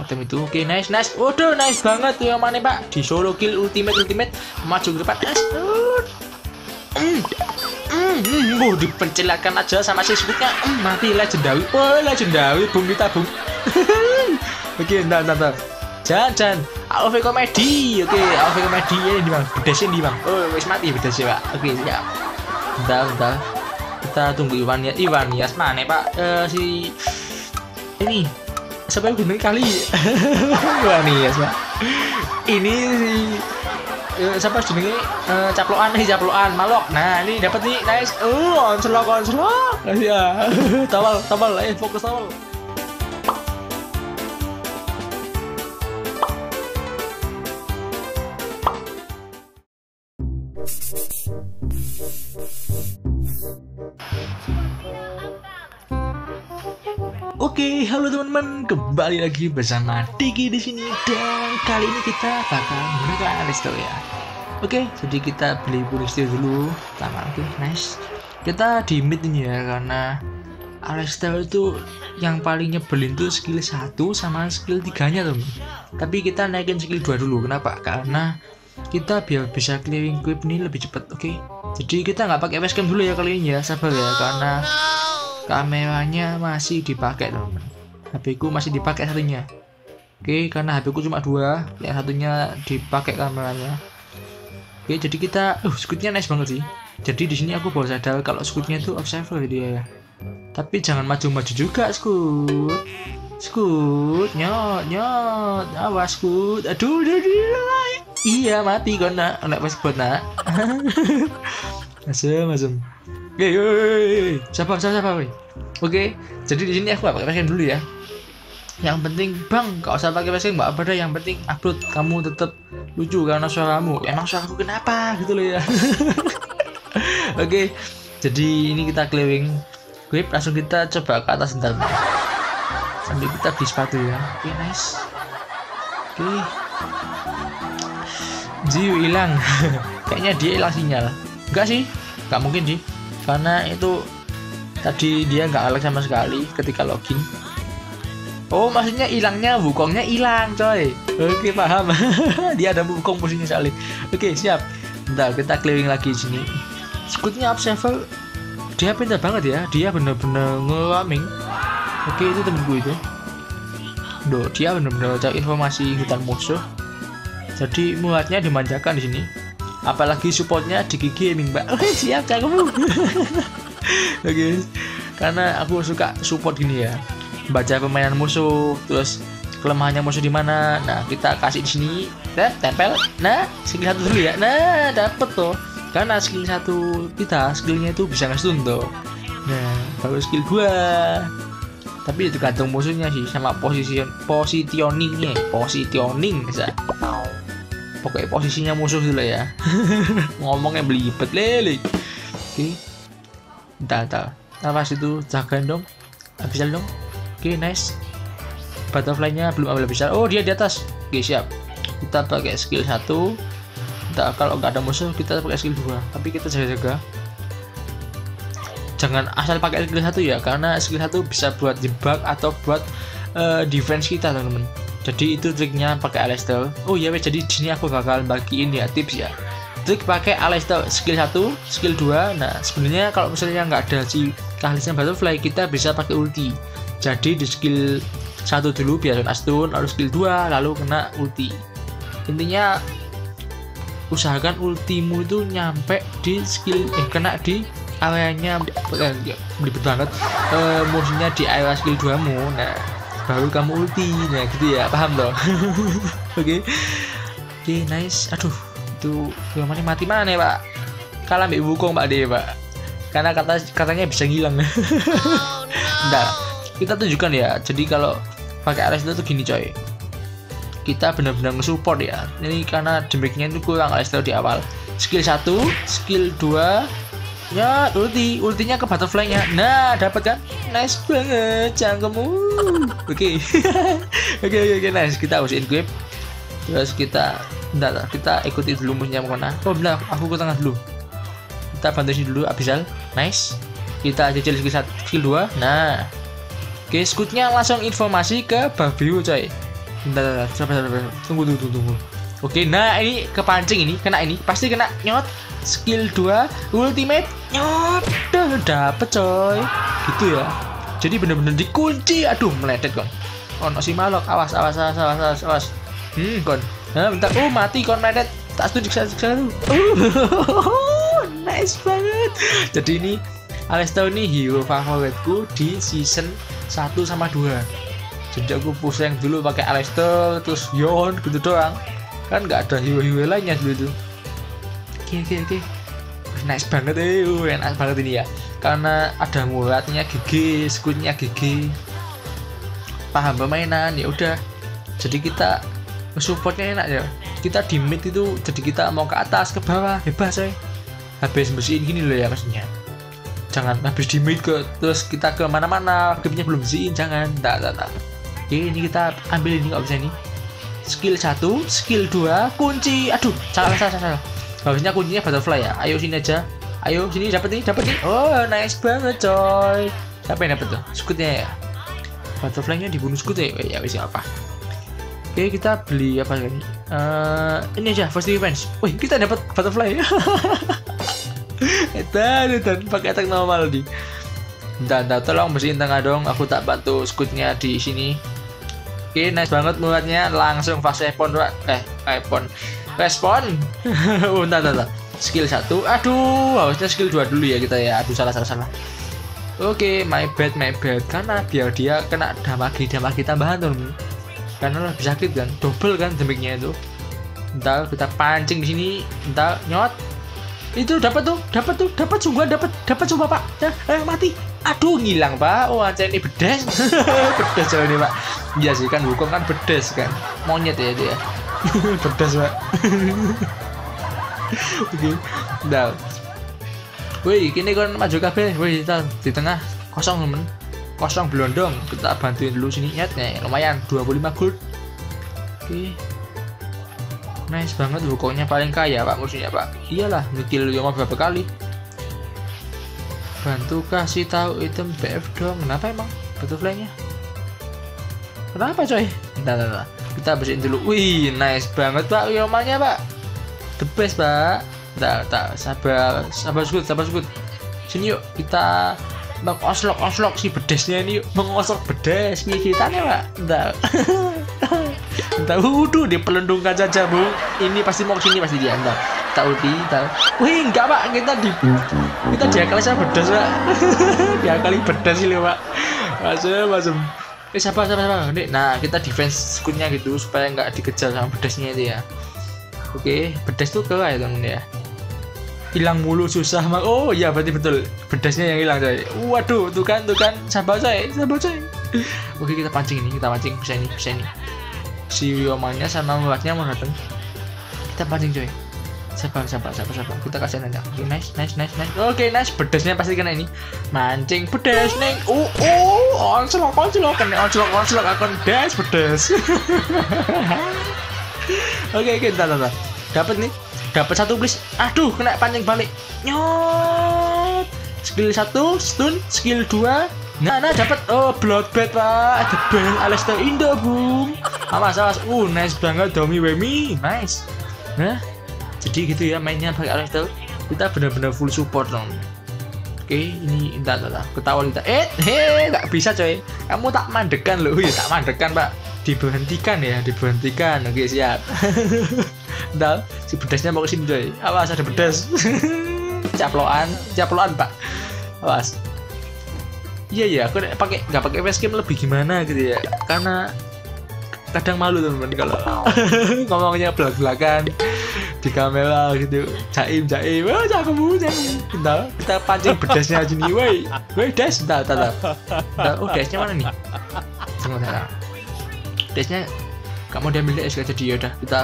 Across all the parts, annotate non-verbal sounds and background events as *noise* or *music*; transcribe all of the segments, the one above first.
item itu. Oke nice nice. Waduh nice banget tuh yang mana pak? Di solo kill ultimate ultimate. Maju ke depan. Nice. Hmm. Hmm, hmm, uh, dipencilakan aja sama si Squidnya hmm, mati legendary oh legendary bung kita *laughs* bung oke entar entar entar jangan jangan AOV komedi oke AOV komedi ini di bang. Bedesnya di bang. Oh wis mati bedesnya pak. Oke siap. Bentar bentar. Kita tunggu Iwan ya Iwan ya mana pak. Uh, si ini siapa yang bener kali? *laughs* Iwan ya pak ini si uh, siapa jenenge uh, caploan nih caploan malok. Nah ini dapat nih nice. Uh onslok onslok ya tawal tawal eh fokus tawal Oke, halo teman-teman, kembali lagi bersama Diki di sini dan kali ini kita bakal menggunakan Alistair ya. Oke, jadi kita beli Alistair dulu, pertama oke, nice. Kita di mid ini ya karena Alistair itu yang paling nyebelin tuh skill 1 sama skill 3 nya teman. Tapi kita naikin skill 2 dulu, kenapa? Karena kita biar bisa clearing equip ini lebih cepat, oke? Jadi kita nggak pakai facecam dulu ya kali ini ya, sabar ya, karena kameranya masih dipakai teman-teman. HP ku masih dipakai satunya. Oke karena HP ku cuma dua yang satunya dipakai kameranya. Oke jadi kita uh scootnya nice banget sih. Jadi di sini aku baru sadar kalau scootnya itu observer dia ya. Tapi jangan maju-maju juga scoot scoot nyot nyot. Awas scoot aduh aduh, aduh. iya mati kau nak. Nak pas buat nak. *laughs* Masuk masuk Oke, siapa siapa siapa woi. Oke, jadi di sini aku gak pakai facecam dulu ya. Yang penting bang, gak usah pakai facecam nggak apa Yang penting upload kamu tetap lucu karena suaramu. Emang suaraku kenapa gitu loh ya. *laughs* Oke, jadi ini kita clearing grip langsung kita coba ke atas bentar. Sambil kita beli sepatu ya. Oke, nice. Oke. Jiu hilang. *laughs* Kayaknya dia hilang sinyal. Enggak sih, nggak mungkin sih karena itu tadi dia nggak alert sama sekali ketika login. Oh maksudnya hilangnya wukongnya hilang coy. Oke paham. *laughs* Dia ada wukong posisinya sekali oke siap. Bentar kita clearing lagi sini. Scootnya observer dia pintar banget ya. Dia bener-bener ngelaming oke itu temenku itu. Duh, dia bener-bener cari informasi hutan musuh. Jadi muatnya dimanjakan di sini apalagi supportnya di gigi gaming mbak. *laughs* Oke siap kamu *laughs* oke karena aku suka support gini ya. Baca permainan musuh terus kelemahannya musuh di mana. Nah kita kasih di sini. Dan tempel. Nah skill satu dulu ya. Nah dapet tuh karena skill satu kita skillnya itu bisa ngestun tuh nah baru skill dua. Tapi itu gantung musuhnya sih sama posisi positioningnya. Positioning bisa pokoknya posisinya musuh dulu ya. *laughs* Ngomongnya belibet lele. Oke. Okay. entar pas itu jagain dong. Habis dong. Oke okay, nice butterfly-nya belum ambil bisa oh dia di atas. Oke okay, siap. Kita pakai skill satu. Kita kalau nggak ada musuh kita pakai skill dua. Tapi kita jaga-jaga. Jangan asal pakai skill satu ya karena skill satu bisa buat jebak atau buat uh, defense kita teman-teman jadi itu triknya pakai Aleister oh ya jadi di sini aku bakal bagiin ya tips ya. Trik pakai Aleister skill 1 skill 2 nah sebenarnya kalau misalnya nggak ada si keahlian butterfly kita bisa pakai ulti. Jadi di skill satu dulu biar stun lalu skill 2 lalu kena ulti. Intinya usahakan ultimu itu nyampe di skill eh kena di areanya eh, belibet banget. Eh, musuhnya di area skill 2 mu. Nah baru kamu ulti. Nah gitu ya. Paham dong *laughs* oke. Oke okay, nice. Aduh itu mana mati mana ya pak? Kalah ambil bukong pak deh pak. Karena kata katanya bisa ngilang. *laughs* Oh, no. kita tunjukkan ya. Jadi kalau pakai itu tuh gini coy. Kita benar-benar nge-support ya. Ini karena demikian itu kurang Ares di awal. Skill 1 skill 2 Ya, ulti, ultinya ke butterfly-nya. Nah, dapat kan? Nice banget, cangkemmu. *laughs* Oke. Oke, oke, nice. Kita harus equip. Terus kita bentar, kita ikuti dulu musuhnya mana. Oh, benar, aku ke tengah dulu. Kita bantu sini dulu, Abisal. Nice. Kita cicil skill 1, skill 2. Nah. Oke, scootnya langsung informasi ke Babiu, coy. bentar, bentar, sabar, sabar. tunggu tunggu tunggu oke nah ini kepancing ini kena ini pasti kena nyot skill 2 ultimate nyot dapet coy gitu ya jadi bener-bener dikunci. Aduh meledet kon oh no si malok. Awas awas awas awas awas, awas. hmm kon nah, bentar. Oh mati kon meledet. Tak setuju saya satu uh, *laughs* nice banget. Jadi ini Alesto ini hero favoritku di season 1 sama 2 jadi aku pusing dulu pakai Alesto terus Yon gitu doang. Kan nggak ada hero-hero lainnya dulu itu oke oke oke. Nice banget eh. Uh, enak banget ini ya karena ada muratnya GG skunnya GG paham permainan ya udah. Jadi kita supportnya enak ya. Kita di mid itu jadi kita mau ke atas ke bawah bebas coy. Habis bersihin gini loh ya maksudnya. Jangan habis di mid ke terus kita ke mana-mana gamenya belum bersihin jangan. Tak tak tak oke ini kita ambil ini nggak bisa ini. Skill 1 skill 2 kunci. Aduh salah salah salah. Harusnya kuncinya butterfly ya. Ayo sini aja ayo sini dapat nih dapat nih oh nice banget coy siapa yang dapat tuh skutnya ya butterfly-nya dibunuh skut ya ya wis apa Oke kita beli apa lagi? Uh, ini aja first defense. Wih kita dapat butterfly. *laughs* Edan, edan pakai attack normal di. Bentar, tolong bersihin tengah dong. Aku tak bantu skutnya di sini. Oke, nice banget muatnya. Langsung fast weapon, eh. Respon. oh, *laughs* bentar, bentar, bentar. Skill 1. Aduh, harusnya skill 2 dulu ya kita ya. Aduh, salah, salah, salah. Oke, my bad, my bad. Karena biar dia kena damage, damage tambahan tuh karena lebih sakit kan. Double kan damage-nya itu. Entar kita pancing di sini. Entar nyot. Itu dapat tuh dapat tuh dapat sungguh dapat dapat sungguh pak. Ya, eh, mati. Aduh ngilang pak. Oh aja ini bedes. *laughs* Bedes coy ini pak. Iya sih kan hukum kan bedes kan. Monyet ya dia *laughs* bedes pak *laughs* oke udah wih kini kan maju wih kita di tengah kosong temen kosong belondong kita bantuin dulu sini. Ya lumayan. 25 gold. Oke. Nice banget pokoknya paling kaya pak. Musuhnya pak. Iyalah ngekill Yoma berapa kali. Bantu kasih tahu item BF dong. Kenapa emang? Butterfly-nya? Kenapa coy? Nah, nah. kita bersihin dulu. Wih nice banget pak. Yomanya pak the best pak tak tak sabar sabar sukut sabar sukut. Sini yuk kita mengoslok oslok si bedesnya ini mengosok bedes nih ceritanya pak entah *laughs* entah waduh dia pelendungkan saja bu. Ini pasti mau sini pasti dia. Entah tak ulti tak. Wih enggak pak. Kita di kita diakali sama bedes pak *laughs* diakali bedes sih pak. Masuk masuk eh siapa siapa Nih, nah kita defense skunnya gitu supaya nggak dikejar sama bedesnya itu ya oke bedes tuh ke ya temen ya. Hilang mulu susah mak oh iya berarti betul. Bedasnya yang hilang coy. Waduh tuh kan tuh kan sabar coy. Sabar coy. *laughs* Oke kita pancing ini kita pancing. Bisa ini bisa ini. Si Yomanya sama muatnya mau datang kita pancing coy. Sabar sabar sabar sabar. Kita kasih aja oke nice nice nice nice. Oke okay, nice. Bedasnya pasti kena ini. Mancing pedas neng. Oh oh onslok onslok. Kena onslok onslok. Akan dash pedas. *laughs* Oke okay, kita okay, dapat nih. Dapat satu please. Aduh kena pancing balik. Nyot. Skill satu stun. Skill dua nah nah dapat oh bloodbath pak. Ada bel Alistair Indo bung. Awas awas. Uh nice banget Domi Wemi. Nice. Nah jadi gitu ya mainnya pakai Alistair. Kita benar-benar full support dong. Oke ini entar entar ketahuan kita eh heh nggak bisa coy. Kamu tak mandekan loh. Ya tak mandekan pak. Diberhentikan ya diberhentikan. Oke siap *laughs* Dal, si bedasnya mau ke sini coy. Awas ada bedas. *laughs* caploan, caploan pak. Awas. Iya iya, aku pakai nggak pakai facecam lebih gimana gitu ya. Karena kadang malu teman-teman kalau *laughs* ngomongnya belak belakan di kamera gitu jaim jaim wah cakep bu kita kita pancing bedasnya aja nih woi woi des entar entar oh desnya mana nih sebentar desnya kamu diambil gak jadi ya udah kita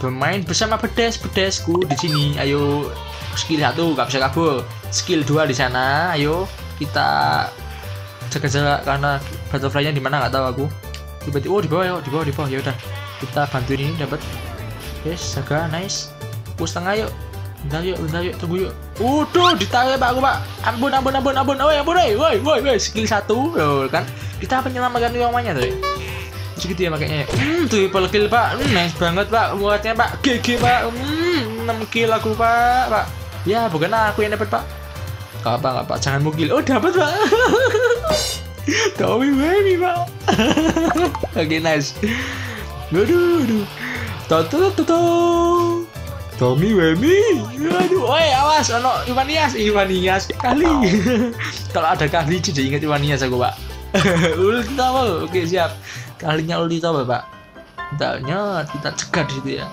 bermain bersama bedes bedesku di sini. Ayo skill satu gak bisa kabur. Skill dua di sana. Ayo kita jaga jarak karena butterfly-nya di mana? Nggak tahu aku. Tiba-tiba oh di bawah ya di bawah di bawah. Ya udah kita bantu ini dapat. Yes jaga nice. Push tengah yuk. Bentar yuk bentar yuk tunggu yuk. Udah ditarik pak aku pak. Ampun ampun ampun ampun. Oh ampun woi woi woi skill satu loh kan? Kita penyelamatkan nyawanya tuh terus gitu ya. Pakainya hmm triple kill pak. Hmm, nice banget pak muatnya pak. GG pak. Hmm 6 kill aku pak pak. Ya bukan aku yang dapat pak. Gak apa gak apa. Jangan mukil oh dapat pak. *laughs* Tommy baby pak. *laughs* Oke okay, nice aduh aduh toto toto Tommy Wemi. Aduh oi awas. Ono Ivanias Ivanias kali. *laughs* Kalau ada kali jadi ingat Ivanias aku pak. Ulti towel oke siap kalinya ulti towel pak Bentarnya kita cegah di situ ya.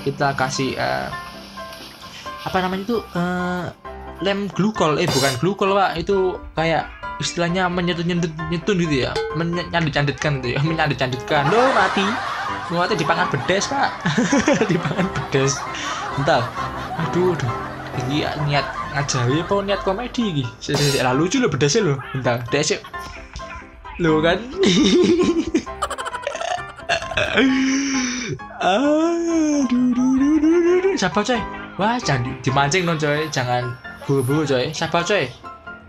Kita kasih uh, apa namanya itu uh, lem glukol. Eh bukan glukol pak. Itu kayak istilahnya menyetun nyetun nyetun gitu ya. Menyandit canditkan gitu ya. Menyandit canditkan lo mati mati dipangan bedes pak. *laughs* Dipangan bedes entar aduh aduh. Ini niat ngajawi apa niat komedi gitu lalu lucu lo lo bentar. Bedesnya lo kan *laughs* siapa coy? Wah jangan dimancing dong coy. Jangan buru-buru coy. Sabar coy?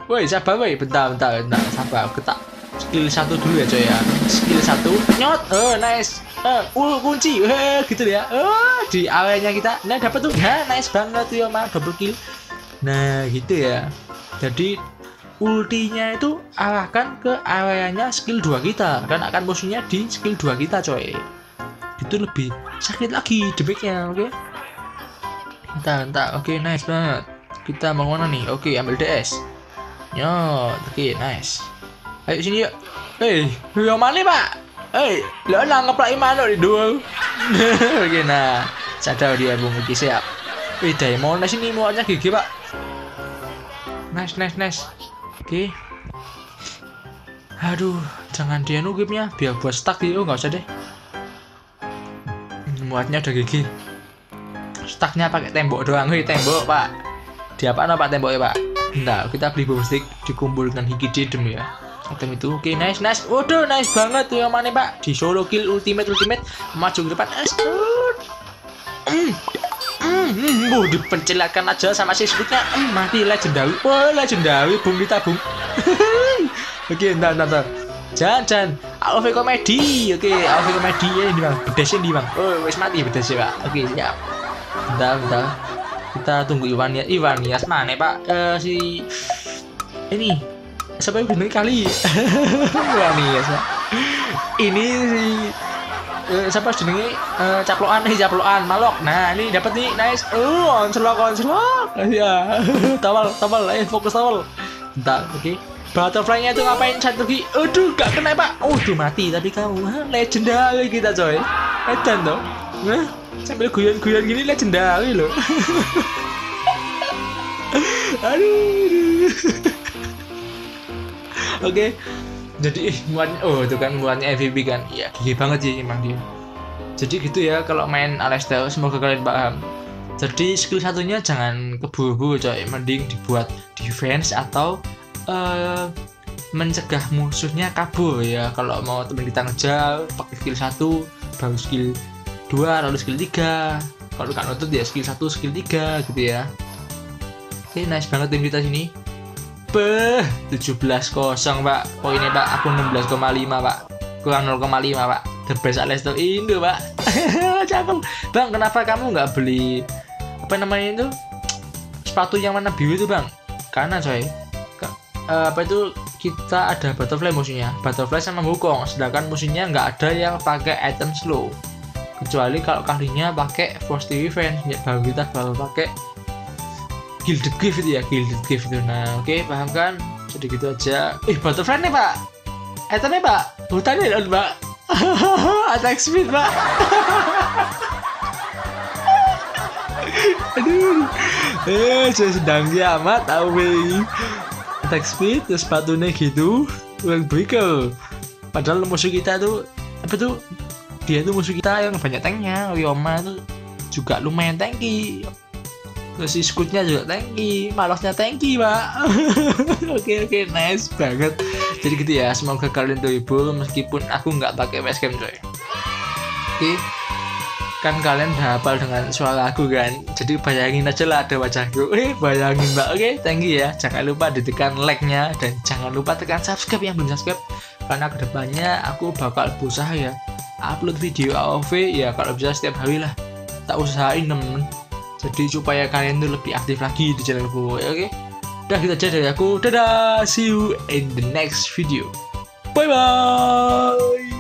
Woi sabar woi? Bentar bentar bentar. Sabar kita skill satu dulu ya coy ya. Skill satu. Nyot. Oh nice. Uh, uh kunci. Uh, gitu ya. Uh, di awalnya kita. Nah dapat tuh. Nah nice banget tuh ya mah double kill. Nah gitu ya. Jadi ultinya itu arahkan ke areanya skill 2 kita. Dan akan musuhnya di skill 2 kita coy. Itu lebih sakit lagi debeknya oke? Okay? entah entah oke okay, nice banget. Kita mau mana nih. Oke okay, ambil DS nyot oke okay, nice. Ayo sini yuk. Hei yang mana pak? Hei lo nangkep lagi mana di dua *laughs* oke nah. Sadar dia bung. Siap. Wih, Diamond sini muatnya gigi pak. Nice, nice, nice Oke. Aduh, jangan dia nugipnya, biar buat stuck gitu, nggak usah deh. Muatnya udah gigi. Stucknya pakai tembok doang, nih tembok pak. Di apa pak temboknya pak? Nah, kita beli stick dikumpulkan hiki dem ya. Item itu, oke okay, nice nice. Waduh nice banget tuh yang mana pak? Di solo kill ultimate ultimate maju ke depan. Nice. Mm. Hmm, oh, dipencilakan aja sama si sebutnya. Hmm, mati legendary. Wah, oh, legendary bung tabung. *laughs* Oke, entar, entar, entar. Jangan, jangan. AOV komedi. Oke, AOV komedi ya ini bang. Bedesnya di bang. Oh, wes mati bedesnya pak. Oke, siap. Bentar, bentar. Kita tunggu Iwan ya. Iwan ya, mana pak? Uh, si ini yang bener kali? *laughs* Iwan ya. Ini si uh, siapa jenenge uh, caplokan nih caplokan malok. Nah ini dapat nih nice. Uh onslok onslok. Ya *laughs* tawal tawal eh fokus tawal. Bentar oke. Okay. butterfly-nya itu ngapain satu lagi aduh gak kena pak. Tuh mati tapi kamu ha, legendary kita coy. Legend tuh nah sambil guyon-guyon gini legendary loh. *laughs* Aduh *laughs* oke. okay jadi muat oh itu kan muatnya MVP kan? Iya gigi banget sih emang dia. Jadi gitu ya kalau main Alestel semoga kalian paham. Jadi skill satunya jangan keburu-buru coy. Mending dibuat defense atau uh, mencegah musuhnya kabur ya. Kalau mau temen kita ngejar pakai skill satu baru skill dua lalu skill tiga. Kalau kan nutut ya skill satu skill tiga gitu ya. Oke nice banget tim kita sini Beh, 17 kosong pak. Poinnya pak, aku 16,5 pak. Kurang 0,5 pak. The best Alesto Indo pak. *laughs* Cakep Bang, kenapa kamu nggak beli Apa namanya itu Sepatu yang warna biru itu bang? Karena coy. Uh, Apa itu kita ada butterfly musuhnya. Butterfly sama Wukong. Sedangkan musuhnya nggak ada yang pakai item slow Kecuali kalau kalinya pakai Force Revenge ya, Baru kita baru pakai Gilded Gift ya Gilded Gift itu. Nah oke okay, paham kan? Jadi gitu aja. Ih butterfly nih pak. Itemnya pak. Hutannya loh pak. *laughs* Attack speed pak. *laughs* Aduh. Eh saya sedang amat tahu attack speed terus sepatunya gitu. Uang breaker padahal musuh kita tuh apa tuh? Dia tuh musuh kita yang banyak tanknya. Ryoma tuh juga lumayan tanky terus si scootnya juga tanky maloknya tanky pak. *laughs* Oke oke okay, nice banget. Jadi gitu ya semoga kalian terhibur meskipun aku nggak pakai webcam coy. Oke. Okay. kan kalian hafal dengan suara aku kan? Jadi bayangin aja lah ada wajahku. Eh bayangin mbak. Oke okay, thank you ya. Jangan lupa ditekan like nya dan jangan lupa tekan subscribe yang belum subscribe. Karena ke depannya aku bakal berusaha ya upload video AOV ya kalau bisa setiap hari lah. Tak usahain temen-temen jadi supaya kalian tuh lebih aktif lagi di channelku ya, oke? Udah gitu aja dari aku. Dadah see you in the next video. Bye bye